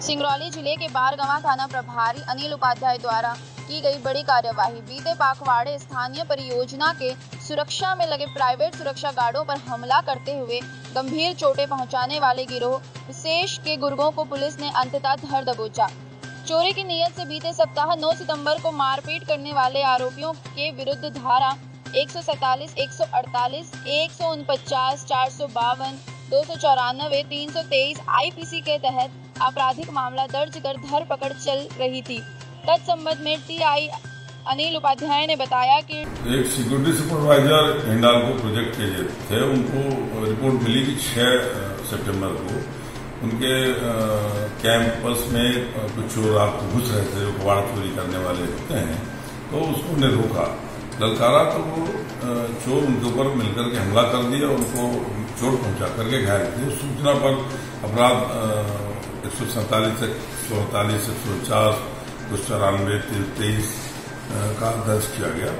सिंगरौली ज़िले के बारगवा थाना प्रभारी अनिल उपाध्याय द्वारा की गई बड़ी कार्यवाही। बीते पाखवाड़े स्थानीय परियोजना के सुरक्षा में लगे प्राइवेट सुरक्षा गार्डों पर हमला करते हुए गंभीर चोटें पहुँचाने वाले गिरोह, विशेष के गुर्गों को पुलिस ने अंततः धर दबोचा। चोरी की नीयत से बीते सप्ताह 9 सितंबर को मारपीट करने वाले आरोपियों के विरुद्ध धारा एक सौ सैतालीस, एक सौ अड़तालीस, एक सौ उनपचास, चार सौ बावन दो सौ चौरानवे, तीन सौ तेईस आई के तहत आपराधिक मामला दर्ज कर धरपकड़ चल रही थी। तत्संबंध में टीआई अनिल उपाध्याय ने बताया कि एक सिक्योरिटी सुपरवाइजर हिंडालको प्रोजेक्ट के जो थे। उनको रिपोर्ट मिली कि 6 सितंबर को उनके कैंपस में कुछ चोर रात घुस रहे थे, जो कबाड़ चोरी करने वाले होते हैं तो उसको उन्हें रोका। ललकारा तो वो चोर उनके ऊपर मिलकर के हमला कर दिया और उनको चोट पहुँचा करके घायल उस सूचना पर अपराध एक सौ सैंतालीस एक सौ अड़तालीस एक सौ पचास, दो चौरानवे तेईस का दर्ज किया गया।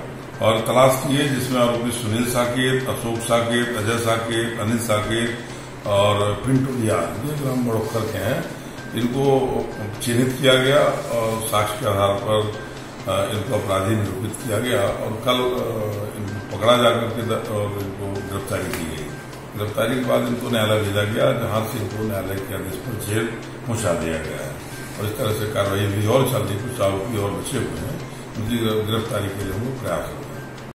और तलाश की है जिसमें आरोपी सुनील साकेत, अशोक साकेत, अजय साकेत, अनिल साकेत और पिंटू दिया ये ग्राम बड़ोखर के हैं। इनको चिन्हित किया गया और साक्ष्य के आधार पर इनको अपराधी निरूपित किया गया और कल इनको पकड़ा जाकर के और इनको गिरफ्तारी की गई। गिरफ्तारी के बाद इनको न्यायालय भेजा गया, जहाँ से इनको न्यायालय के आदेश पर जेल पहुँचा दिया गया है। और इस तरह से कार्रवाई भी और चल रही कुछ आरोपी और बचे हुए हैं। उनकी गिरफ्तारी के लिए हम लोग प्रयास